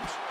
Mahomes.